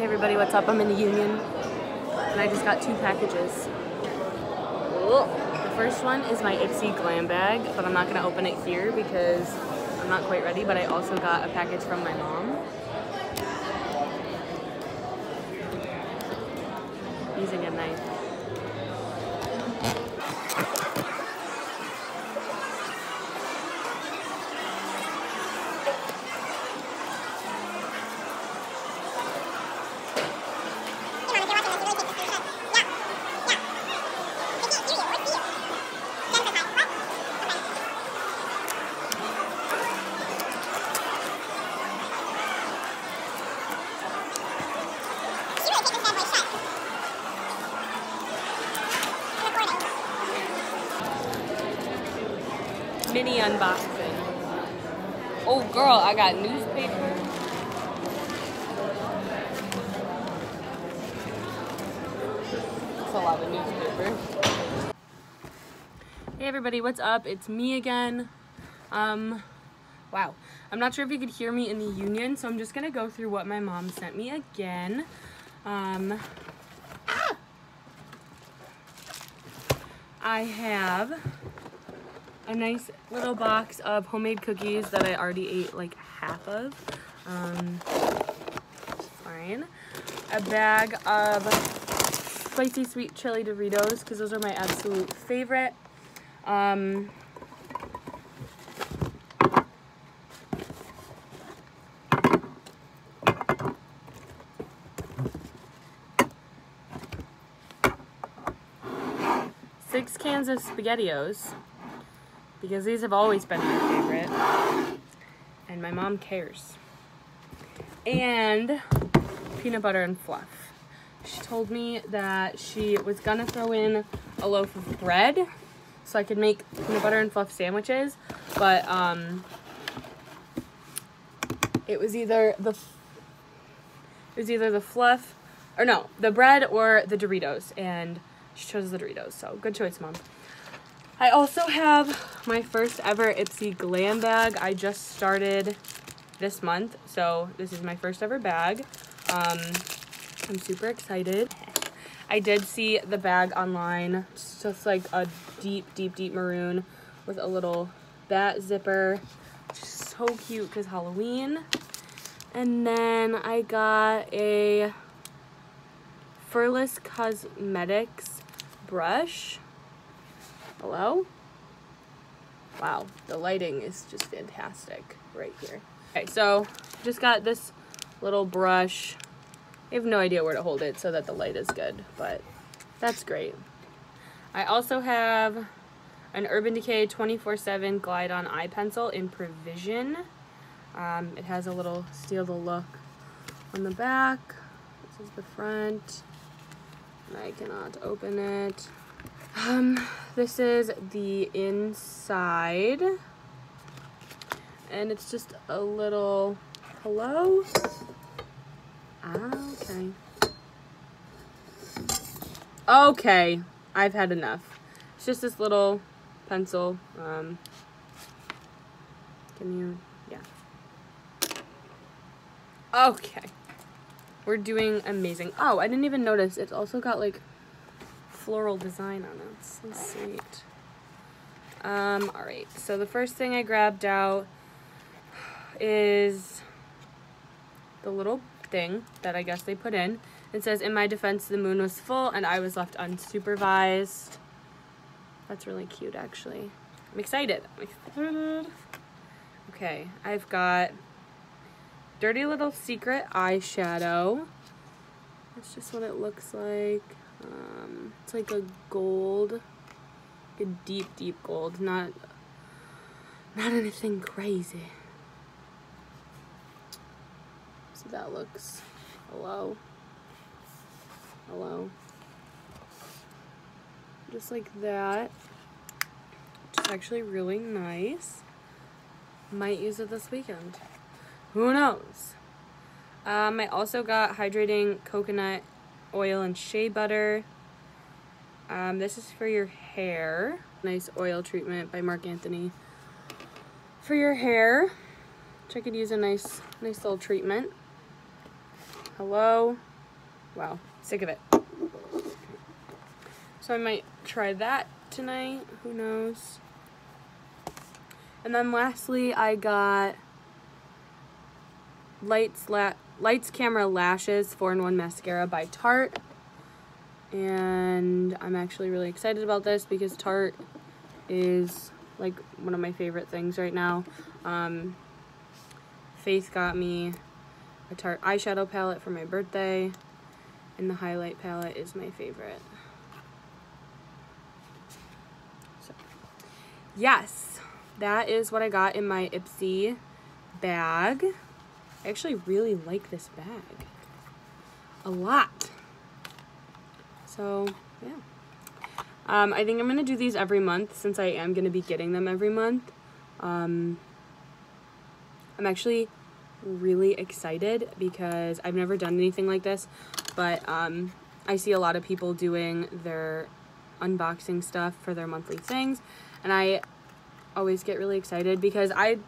Hey everybody, what's up? I'm in the Union and I just got two packages. The first one is my Ipsy glam bag, but I'm not gonna open it here because I'm not quite ready, but I also got a package from my mom. Mini unboxing. Oh girl, I got newspaper. That's a lot of newspaper. Hey everybody, what's up? It's me again. Um, wow. I'm not sure if you could hear me in the union, so I'm just gonna go through what my mom sent me again. Um, I have a nice little box of homemade cookies that I already ate like half of. Um, fine. A bag of spicy sweet chili Doritos because those are my absolute favorite. Um, six cans of SpaghettiOs because these have always been my favorite and my mom cares. And peanut butter and fluff. She told me that she was gonna throw in a loaf of bread so I could make peanut butter and fluff sandwiches, but um, it was either the it was either the fluff or no, the bread or the Doritos, and she chose the Doritos. So good choice, mom. I also have my first ever Ipsy glam bag. I just started this month, so this is my first ever bag. Um, I'm super excited. I did see the bag online. It's just like a deep, deep, deep maroon with a little bat zipper. So cute because Halloween. And then I got a Furless Cosmetics brush. Hello? Wow, the lighting is just fantastic right here. Okay, so just got this little brush. I have no idea where to hold it so that the light is good, but that's great. I also have an Urban Decay 24-7 Glide On Eye Pencil in Perversion. Um, it has a little steal the look on the back. This is the front. I cannot open it. Um, this is the inside. And it's just a little, hello? Ah, okay. Okay, I've had enough. It's just this little pencil. Um, can you, yeah. Okay. We're doing amazing. Oh, I didn't even notice. It's also got like floral design on it. so sweet. Um, alright, so the first thing I grabbed out is the little thing that I guess they put in. It says, in my defense, the moon was full and I was left unsupervised. That's really cute, actually. I'm excited. I'm excited. Okay, I've got Dirty Little Secret eyeshadow. That's just what it looks like. Um, it's like a gold, like a deep, deep gold, not, not anything crazy. So that looks, hello, hello, just like that. It's actually really nice. Might use it this weekend. Who knows? Um, I also got hydrating coconut oil and shea butter. Um, this is for your hair. Nice oil treatment by Marc Anthony. For your hair, which I could use a nice, nice little treatment. Hello. Wow, sick of it. So I might try that tonight. Who knows? And then lastly, I got Lights La Lights Camera Lashes 4-in-1 Mascara by Tarte. And I'm actually really excited about this because Tarte is like one of my favorite things right now. Um, Faith got me a Tarte eyeshadow palette for my birthday. And the highlight palette is my favorite. So, yes, that is what I got in my Ipsy bag. I actually really like this bag. A lot. So, yeah. Um, I think I'm going to do these every month since I am going to be getting them every month. Um, I'm actually really excited because I've never done anything like this, but um, I see a lot of people doing their unboxing stuff for their monthly things, and I always get really excited because I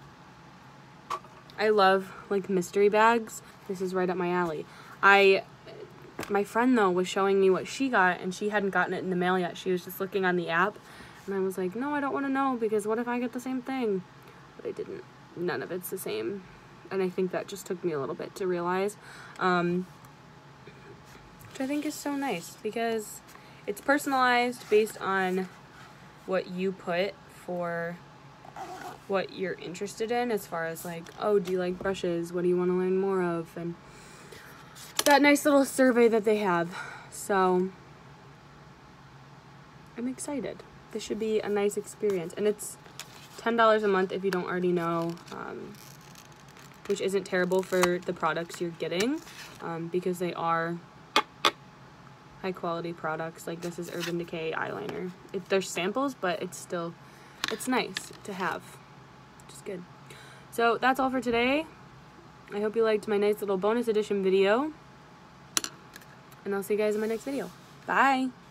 I love like mystery bags. This is right up my alley. I my friend though was showing me what she got and she hadn't gotten it in the mail yet. She was just looking on the app and I was like, "No, I don't want to know because what if I get the same thing?" But I didn't. None of it's the same. And I think that just took me a little bit to realize. Um, which I think is so nice because it's personalized based on what you put for what you're interested in as far as like, oh, do you like brushes? What do you want to learn more of? And that nice little survey that they have. So I'm excited. This should be a nice experience. And it's $10 a month if you don't already know, um, which isn't terrible for the products you're getting um, because they are high quality products. Like this is Urban Decay eyeliner. It, they're samples, but it's still, it's nice to have, which is good. So that's all for today. I hope you liked my nice little bonus edition video. And I'll see you guys in my next video. Bye!